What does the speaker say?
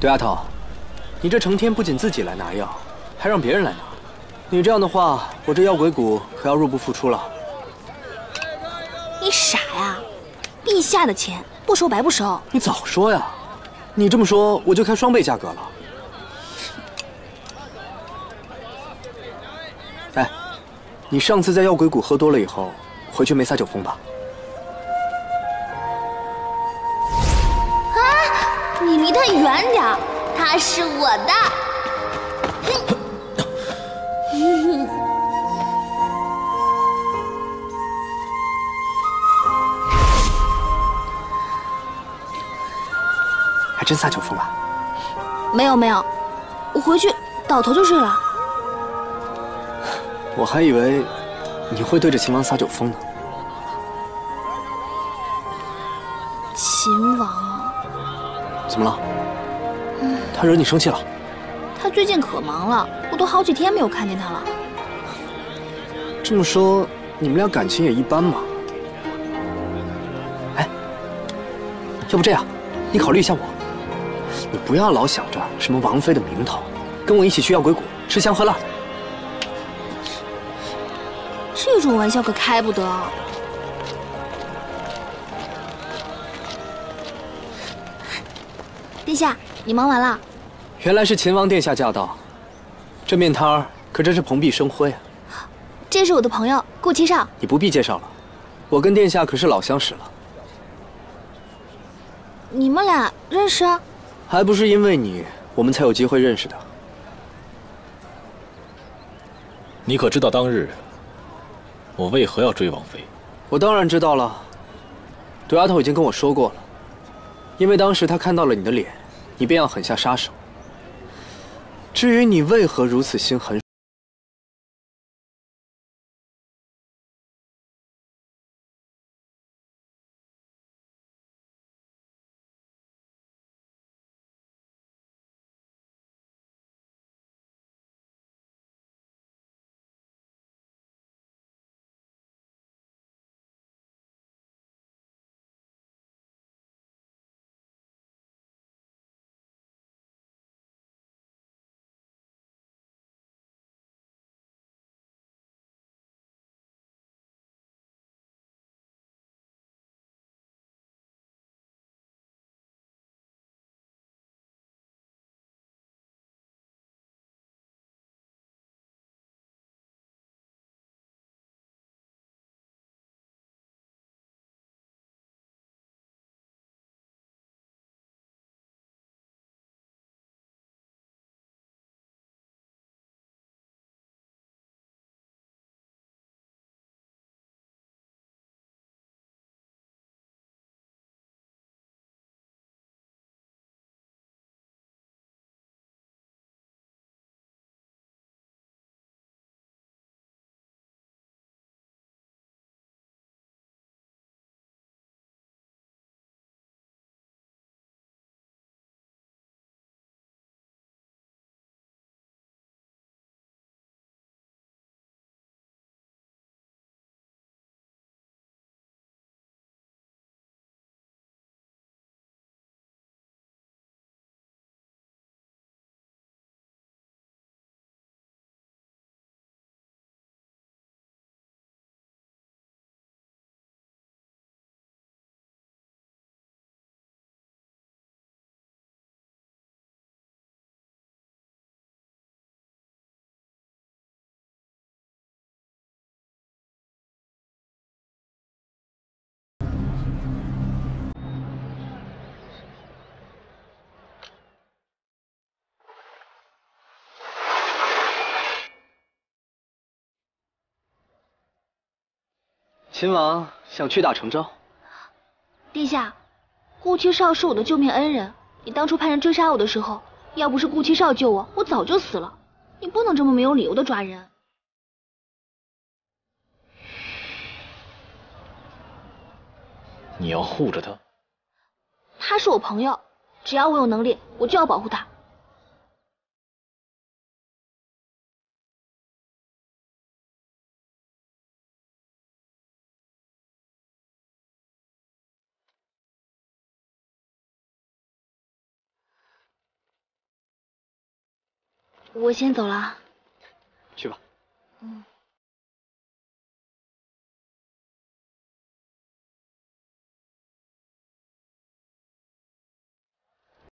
对阿头，你这成天不仅自己来拿药，还让别人来拿，你这样的话，我这药鬼谷可要入不敷出了。你傻呀！陛下的钱不收白不收。你早说呀！你这么说，我就开双倍价格了。哎，你上次在药鬼谷喝多了以后，回去没撒酒疯吧？你离他远点他是我的。还真撒酒疯了？没有没有，我回去倒头就睡了。我还以为你会对着秦王撒酒疯呢。怎么了？他惹你生气了？他最近可忙了，我都好几天没有看见他了。这么说，你们俩感情也一般嘛？哎，要不这样，你考虑一下我，你不要老想着什么王妃的名头，跟我一起去药鬼谷吃香喝辣的。这种玩笑可开不得。殿下，你忙完了？原来是秦王殿下驾到，这面摊儿可真是蓬荜生辉啊！这是我的朋友顾七少。你不必介绍了，我跟殿下可是老相识了。你们俩认识？还不是因为你，我们才有机会认识的。你可知道当日我为何要追王妃？我当然知道了，杜丫头已经跟我说过了。因为当时她看到了你的脸，你便要狠下杀手。至于你为何如此心狠，秦王想屈打成招。殿下，顾七少是我的救命恩人。你当初派人追杀我的时候，要不是顾七少救我，我早就死了。你不能这么没有理由的抓人。你要护着他？他是我朋友，只要我有能力，我就要保护他。我先走了。去吧。嗯。